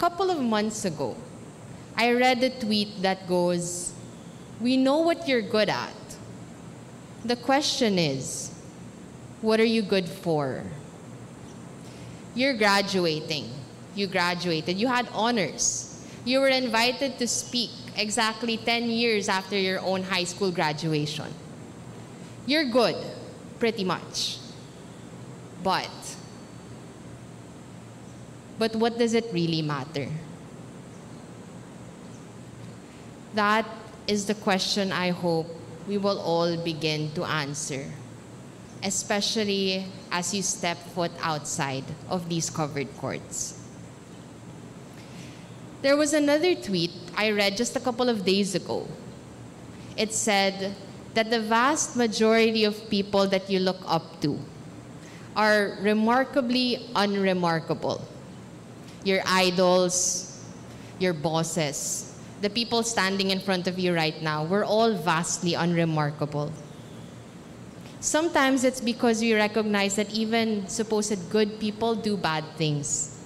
couple of months ago, I read a tweet that goes, We know what you're good at. The question is, what are you good for? You're graduating. You graduated. You had honors. You were invited to speak exactly 10 years after your own high school graduation. You're good, pretty much. But, but what does it really matter? That is the question I hope we will all begin to answer, especially as you step foot outside of these covered courts. There was another tweet I read just a couple of days ago. It said that the vast majority of people that you look up to are remarkably unremarkable. Your idols, your bosses, the people standing in front of you right now, we're all vastly unremarkable. Sometimes it's because we recognize that even supposed good people do bad things.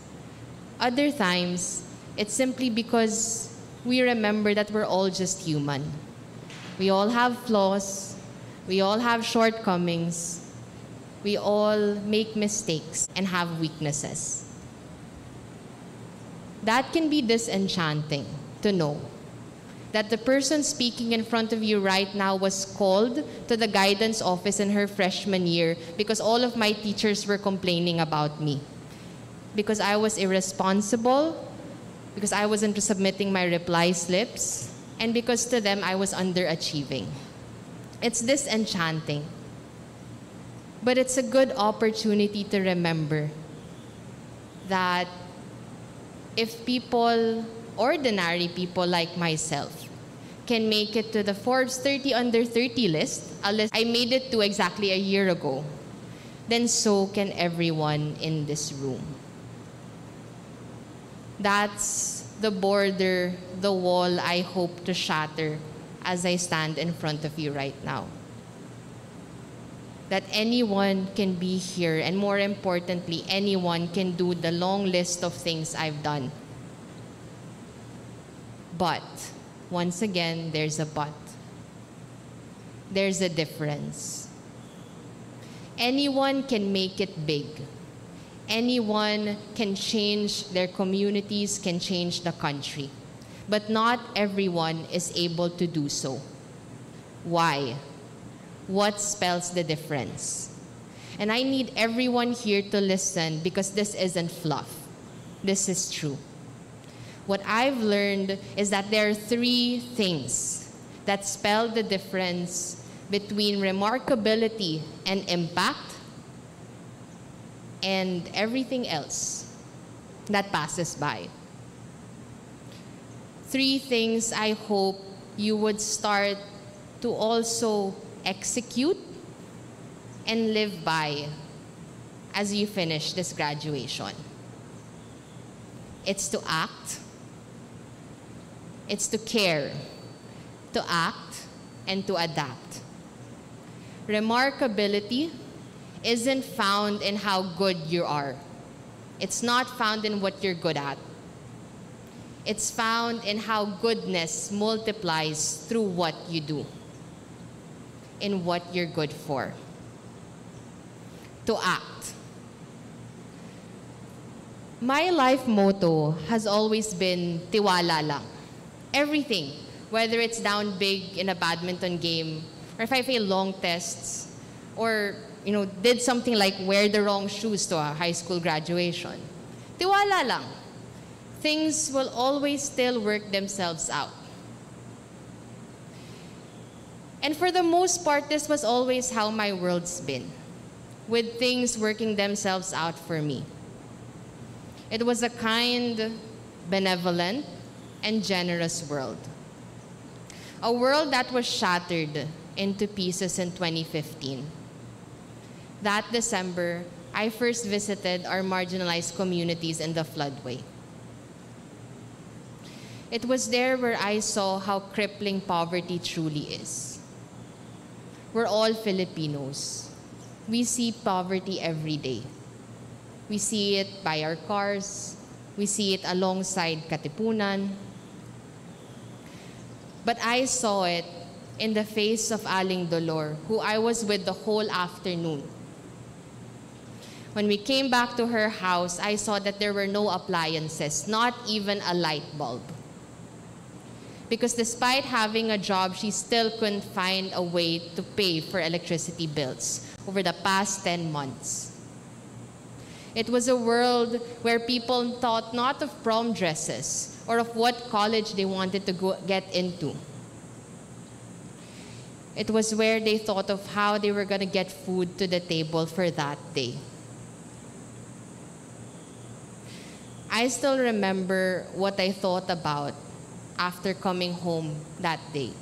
Other times, it's simply because we remember that we're all just human. We all have flaws. We all have shortcomings. We all make mistakes and have weaknesses. That can be disenchanting to know that the person speaking in front of you right now was called to the guidance office in her freshman year because all of my teachers were complaining about me. Because I was irresponsible, because I wasn't submitting my reply slips, and because to them I was underachieving. It's disenchanting. But it's a good opportunity to remember that if people, ordinary people like myself, can make it to the Forbes 30 under 30 list, a list I made it to exactly a year ago, then so can everyone in this room. That's the border, the wall I hope to shatter as I stand in front of you right now. That anyone can be here, and more importantly, anyone can do the long list of things I've done. But, once again, there's a but. There's a difference. Anyone can make it big anyone can change their communities, can change the country. But not everyone is able to do so. Why? What spells the difference? And I need everyone here to listen because this isn't fluff. This is true. What I've learned is that there are three things that spell the difference between remarkability and impact and everything else that passes by. Three things I hope you would start to also execute and live by as you finish this graduation. It's to act, it's to care, to act, and to adapt. Remarkability isn't found in how good you are. It's not found in what you're good at. It's found in how goodness multiplies through what you do, in what you're good for. To act. My life motto has always been tiwala lang. Everything, whether it's down big in a badminton game, or if I fail long tests, or you know, did something like wear the wrong shoes to a high school graduation. Tiwala lang. Things will always still work themselves out. And for the most part, this was always how my world's been, with things working themselves out for me. It was a kind, benevolent, and generous world. A world that was shattered into pieces in 2015 that December, I first visited our marginalized communities in the floodway. It was there where I saw how crippling poverty truly is. We're all Filipinos. We see poverty every day. We see it by our cars, We see it alongside Katipunan. But I saw it in the face of Aling Dolor, who I was with the whole afternoon. When we came back to her house, I saw that there were no appliances, not even a light bulb. Because despite having a job, she still couldn't find a way to pay for electricity bills over the past 10 months. It was a world where people thought not of prom dresses or of what college they wanted to go, get into. It was where they thought of how they were going to get food to the table for that day. I still remember what I thought about after coming home that day.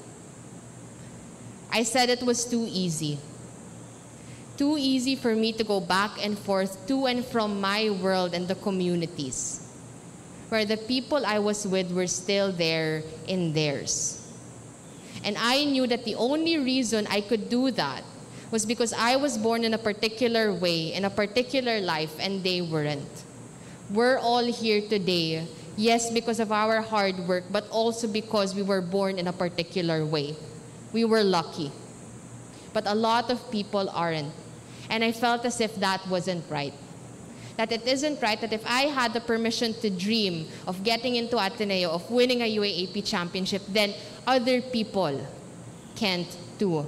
I said it was too easy. Too easy for me to go back and forth to and from my world and the communities where the people I was with were still there in theirs. And I knew that the only reason I could do that was because I was born in a particular way, in a particular life, and they weren't. We're all here today, yes, because of our hard work, but also because we were born in a particular way. We were lucky. But a lot of people aren't. And I felt as if that wasn't right. That it isn't right that if I had the permission to dream of getting into Ateneo, of winning a UAAP championship, then other people can't too.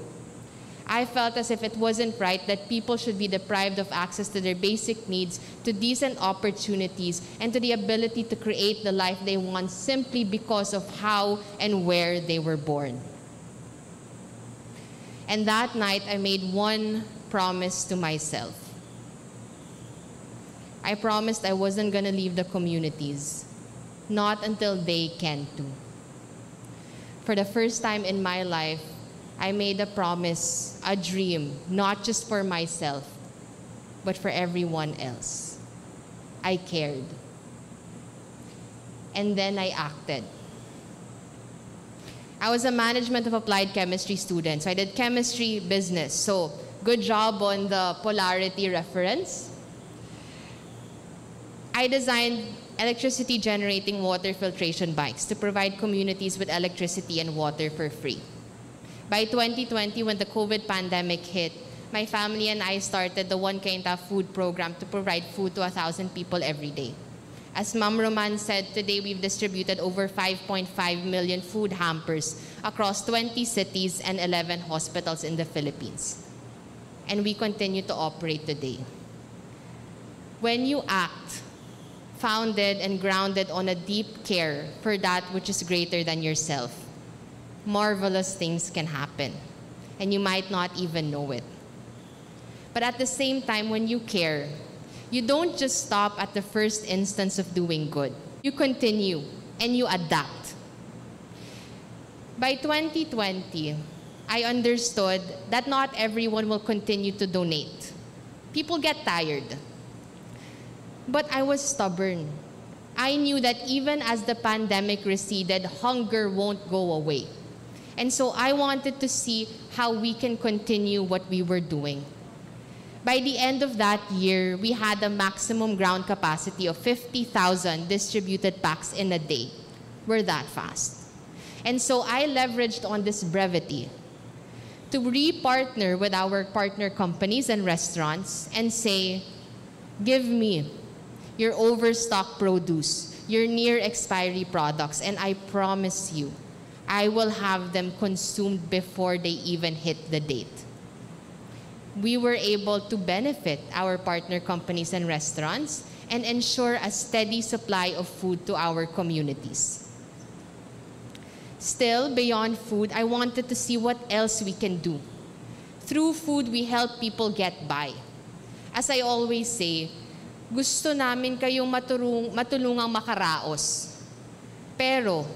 I felt as if it wasn't right that people should be deprived of access to their basic needs, to decent opportunities, and to the ability to create the life they want simply because of how and where they were born. And that night, I made one promise to myself. I promised I wasn't going to leave the communities, not until they can too. For the first time in my life, I made a promise, a dream, not just for myself, but for everyone else. I cared. And then I acted. I was a management of applied chemistry student, so I did chemistry business. So good job on the polarity reference. I designed electricity generating water filtration bikes to provide communities with electricity and water for free. By 2020, when the COVID pandemic hit, my family and I started the One Kainta food program to provide food to 1,000 people every day. As Mam Roman said, today we've distributed over 5.5 million food hampers across 20 cities and 11 hospitals in the Philippines. And we continue to operate today. When you act, founded and grounded on a deep care for that which is greater than yourself, marvelous things can happen. And you might not even know it. But at the same time, when you care, you don't just stop at the first instance of doing good. You continue and you adapt. By 2020, I understood that not everyone will continue to donate. People get tired. But I was stubborn. I knew that even as the pandemic receded, hunger won't go away. And so I wanted to see how we can continue what we were doing. By the end of that year, we had a maximum ground capacity of 50,000 distributed packs in a day. We're that fast. And so I leveraged on this brevity to re-partner with our partner companies and restaurants and say, give me your overstock produce, your near expiry products, and I promise you, I will have them consumed before they even hit the date. We were able to benefit our partner companies and restaurants and ensure a steady supply of food to our communities. Still, beyond food, I wanted to see what else we can do. Through food, we help people get by. As I always say, gusto namin kayong maturung, matulungang makaraos. Pero,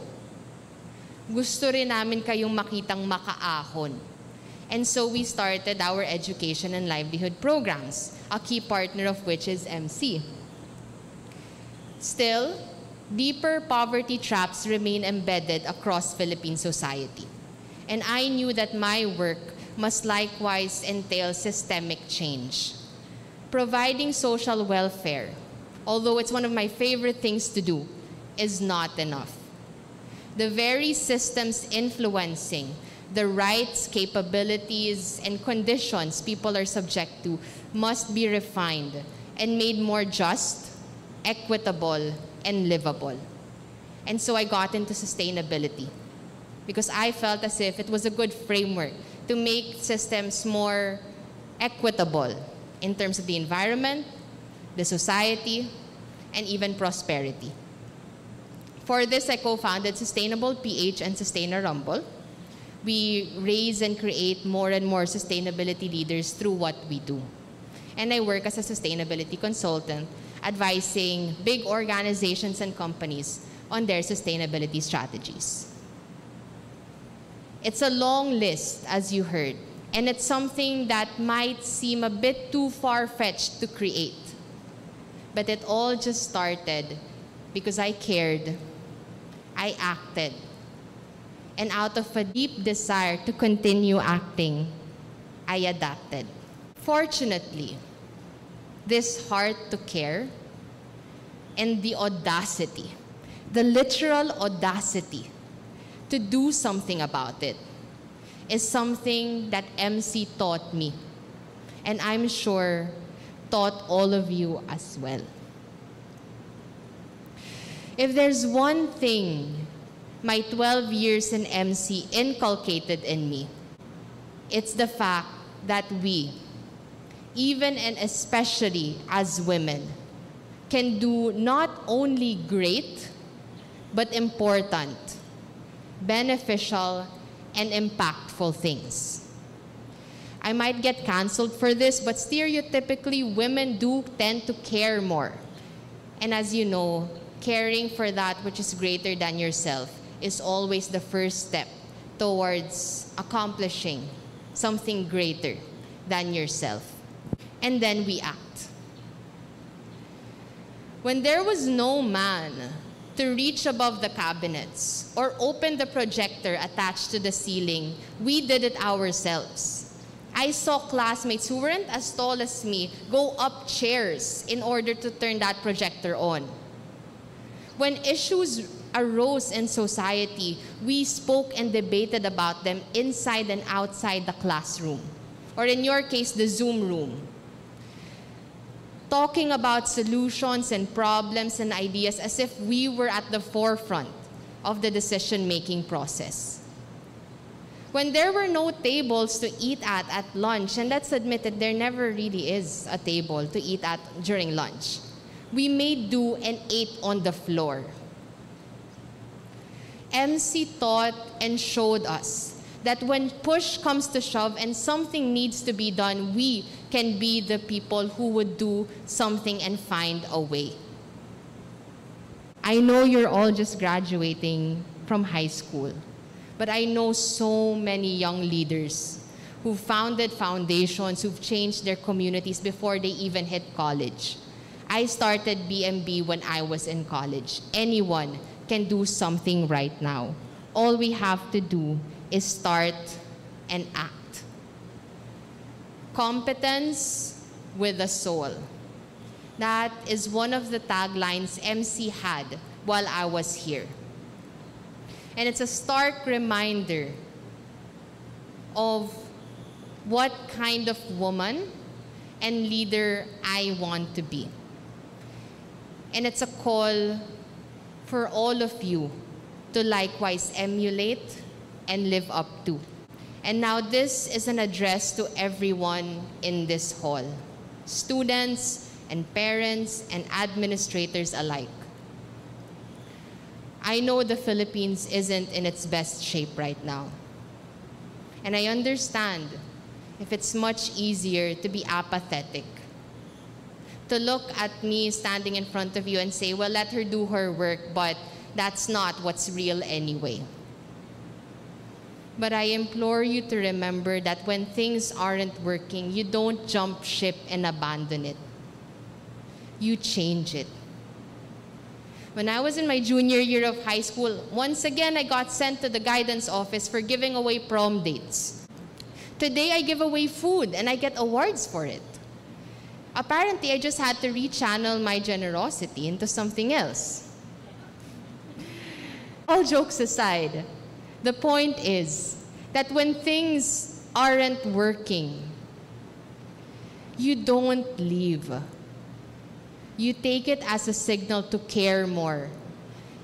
gusto rin namin kayong makitang makaahon. And so we started our education and livelihood programs, a key partner of which is MC. Still, deeper poverty traps remain embedded across Philippine society. And I knew that my work must likewise entail systemic change providing social welfare, although it's one of my favorite things to do, is not enough. The very systems influencing the rights, capabilities, and conditions people are subject to must be refined and made more just, equitable, and livable. And so I got into sustainability because I felt as if it was a good framework to make systems more equitable in terms of the environment, the society, and even prosperity. For this, I co-founded Sustainable PH and Sustainer Rumble. We raise and create more and more sustainability leaders through what we do. And I work as a sustainability consultant, advising big organizations and companies on their sustainability strategies. It's a long list, as you heard, and it's something that might seem a bit too far-fetched to create. But it all just started because I cared, I acted, and out of a deep desire to continue acting, I adapted. Fortunately, this heart to care and the audacity, the literal audacity to do something about it is something that MC taught me. And I'm sure taught all of you as well. If there's one thing my 12 years in MC inculcated in me, it's the fact that we, even and especially as women, can do not only great, but important, beneficial, and impactful things. I might get canceled for this, but stereotypically, women do tend to care more. And as you know, caring for that which is greater than yourself is always the first step towards accomplishing something greater than yourself. And then we act. When there was no man to reach above the cabinets or open the projector attached to the ceiling, we did it ourselves. I saw classmates who weren't as tall as me go up chairs in order to turn that projector on. When issues arose in society, we spoke and debated about them inside and outside the classroom, or in your case, the Zoom room talking about solutions and problems and ideas as if we were at the forefront of the decision-making process. When there were no tables to eat at at lunch, and let's admit that there never really is a table to eat at during lunch, we made do and ate on the floor. MC taught and showed us that when push comes to shove and something needs to be done, we can be the people who would do something and find a way. I know you're all just graduating from high school, but I know so many young leaders who founded foundations, who've changed their communities before they even hit college. I started BMB when I was in college. Anyone can do something right now. All we have to do is start and act competence with a soul. That is one of the taglines MC had while I was here. And it's a stark reminder of what kind of woman and leader I want to be. And it's a call for all of you to likewise emulate and live up to. And now this is an address to everyone in this hall, students and parents and administrators alike. I know the Philippines isn't in its best shape right now. And I understand if it's much easier to be apathetic. To look at me standing in front of you and say, well, let her do her work, but that's not what's real anyway. But I implore you to remember that when things aren't working, you don't jump ship and abandon it. You change it. When I was in my junior year of high school, once again I got sent to the guidance office for giving away prom dates. Today I give away food and I get awards for it. Apparently, I just had to rechannel my generosity into something else. All jokes aside, the point is that when things aren't working, you don't leave. You take it as a signal to care more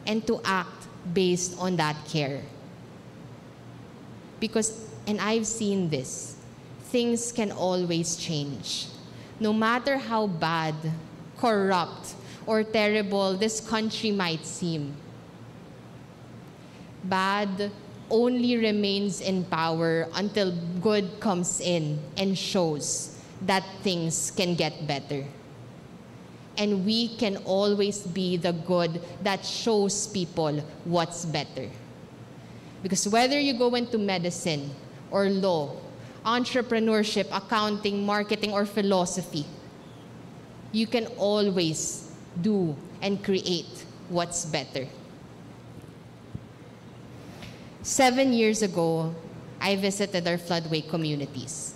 and to act based on that care. Because, and I've seen this, things can always change. No matter how bad, corrupt, or terrible this country might seem, bad only remains in power until good comes in and shows that things can get better. And we can always be the good that shows people what's better. Because whether you go into medicine or law, entrepreneurship, accounting, marketing, or philosophy, you can always do and create what's better. Seven years ago, I visited our floodway communities.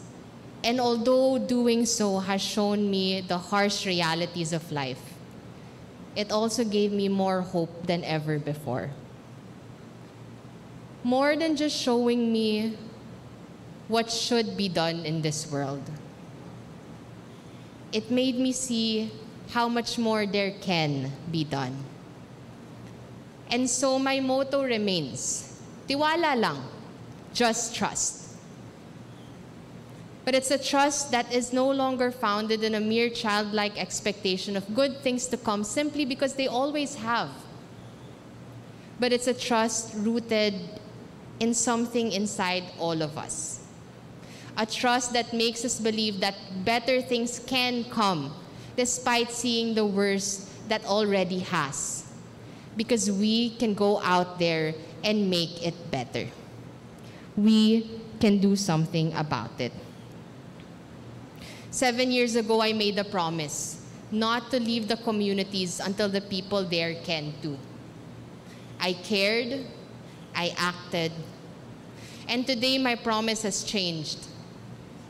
And although doing so has shown me the harsh realities of life, it also gave me more hope than ever before. More than just showing me what should be done in this world, it made me see how much more there can be done. And so my motto remains tiwala lang, just trust. But it's a trust that is no longer founded in a mere childlike expectation of good things to come simply because they always have. But it's a trust rooted in something inside all of us. A trust that makes us believe that better things can come despite seeing the worst that already has. Because we can go out there and make it better. We can do something about it. Seven years ago, I made a promise not to leave the communities until the people there can too. I cared, I acted, and today my promise has changed.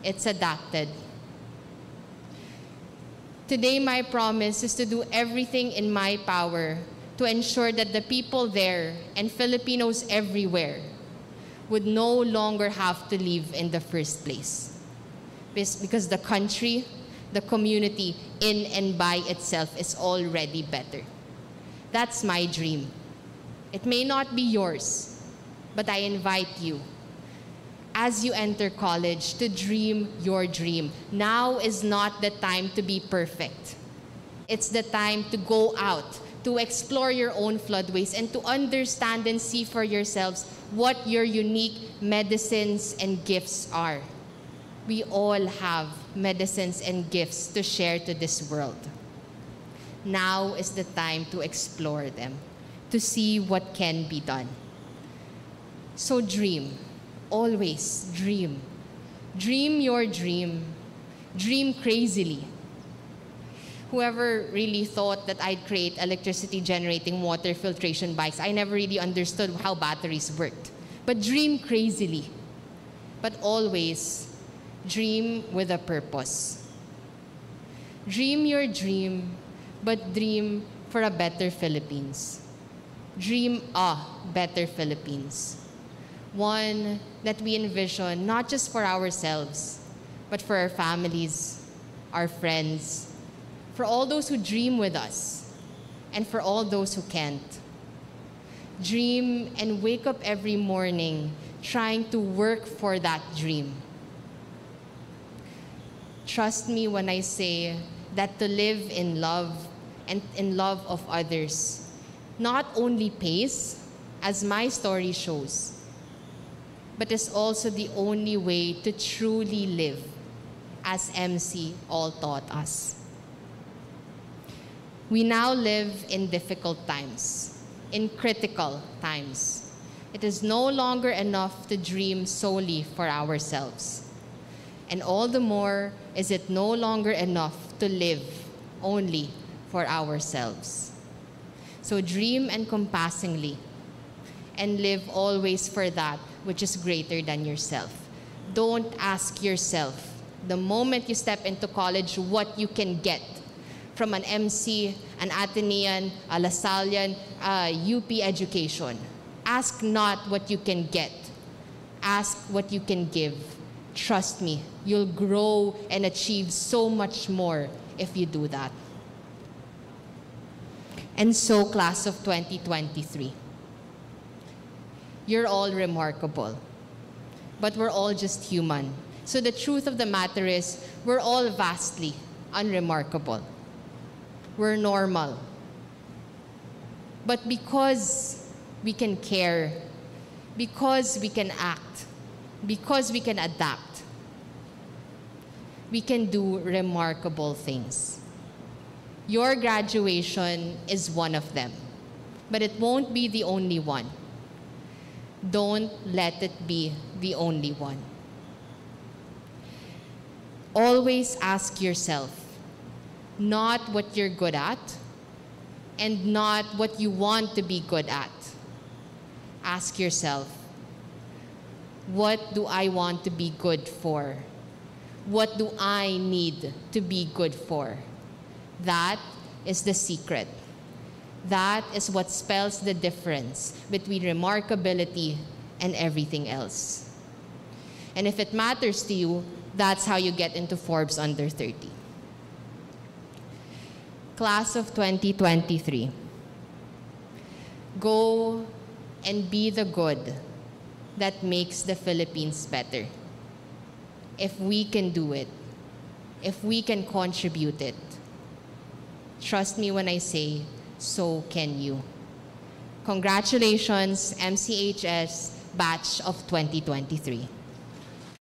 It's adapted. Today, my promise is to do everything in my power to ensure that the people there and Filipinos everywhere would no longer have to leave in the first place. Because the country, the community, in and by itself is already better. That's my dream. It may not be yours, but I invite you, as you enter college, to dream your dream. Now is not the time to be perfect. It's the time to go out to explore your own floodways and to understand and see for yourselves what your unique medicines and gifts are. We all have medicines and gifts to share to this world. Now is the time to explore them, to see what can be done. So dream, always dream. Dream your dream. Dream crazily whoever really thought that I'd create electricity generating water filtration bikes, I never really understood how batteries worked. But dream crazily. But always dream with a purpose. Dream your dream, but dream for a better Philippines. Dream a better Philippines. One that we envision not just for ourselves, but for our families, our friends, for all those who dream with us, and for all those who can't. Dream and wake up every morning trying to work for that dream. Trust me when I say that to live in love and in love of others not only pays, as my story shows, but is also the only way to truly live, as MC all taught us. We now live in difficult times, in critical times. It is no longer enough to dream solely for ourselves. And all the more is it no longer enough to live only for ourselves. So dream encompassingly and live always for that which is greater than yourself. Don't ask yourself the moment you step into college, what you can get from an MC, an Atenean, a Lasallian, a UP education. Ask not what you can get, ask what you can give. Trust me, you'll grow and achieve so much more if you do that. And so, class of 2023, you're all remarkable, but we're all just human. So, the truth of the matter is, we're all vastly unremarkable. We're normal. But because we can care, because we can act, because we can adapt, we can do remarkable things. Your graduation is one of them, but it won't be the only one. Don't let it be the only one. Always ask yourself not what you're good at and not what you want to be good at. Ask yourself, what do I want to be good for? What do I need to be good for? That is the secret. That is what spells the difference between remarkability and everything else. And if it matters to you, that's how you get into Forbes under 30. Class of 2023. Go and be the good that makes the Philippines better. If we can do it, if we can contribute it, trust me when I say, so can you. Congratulations, MCHS batch of 2023.